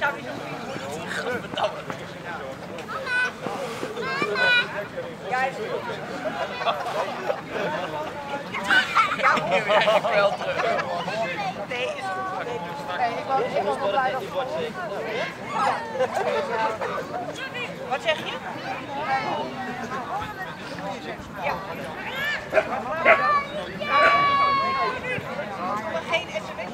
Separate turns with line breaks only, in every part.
Wat zeg je? Ja. Maar geen sms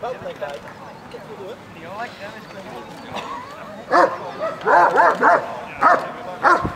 Do you like them?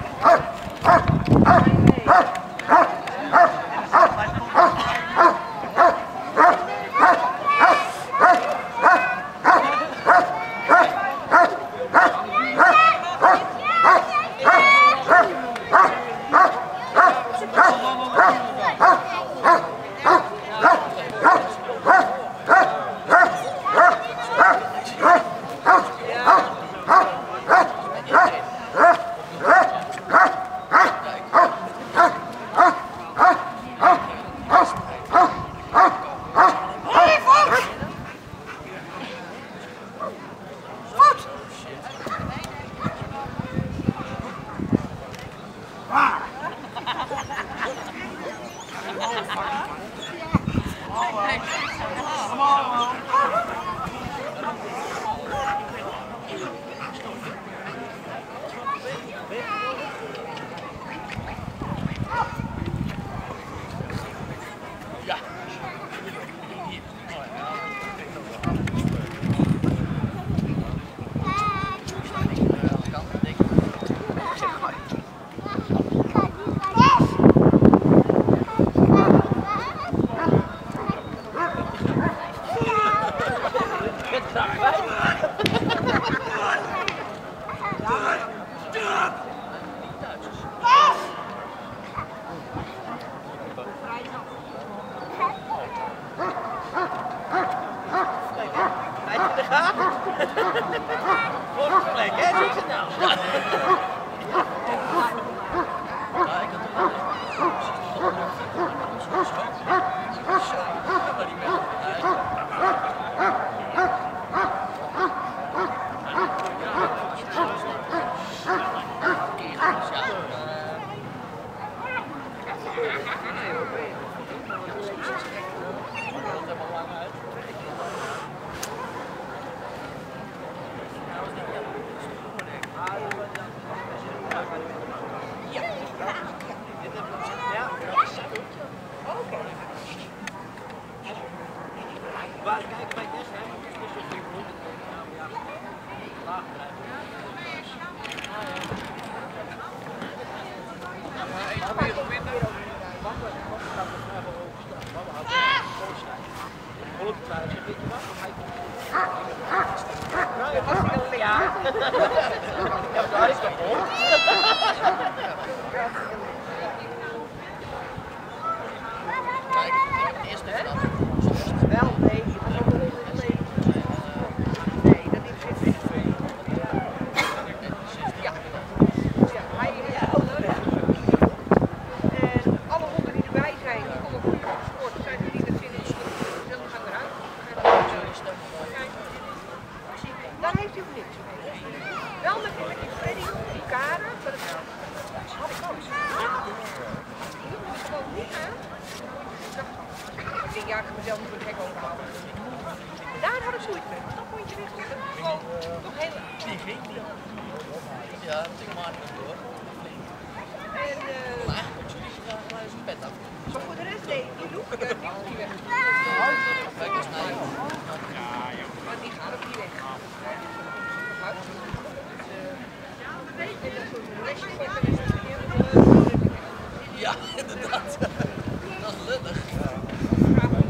太吃香了。Zie je het nou? Ja, ik had Maar die wel. Waar kijken bij Des, hè? Het is dus een goed. Ja, laag blijven. Ja, daar is kapot. Kijk, de eerste stap.
Wel, nee, je was ook wel nee. Nee, Daar heeft hij ook niks mee. Wel met met die Freddy, die Karen, maar dat had ik ook. Die moet gewoon niet aan. Ik denk, ja, ik ga mezelf niet voor de gek. Daar had ik zoiets mee. Dat weg. Dat is gewoon toch heel
Die ging niet. Ja, dat ik maar niet door.
En eh,
Maar eigenlijk moet jullie graag zijn pet af.
maar voor de rest, nee, die doe ik er niet weg.
Kijk eens naar
dat, dat is
lullig.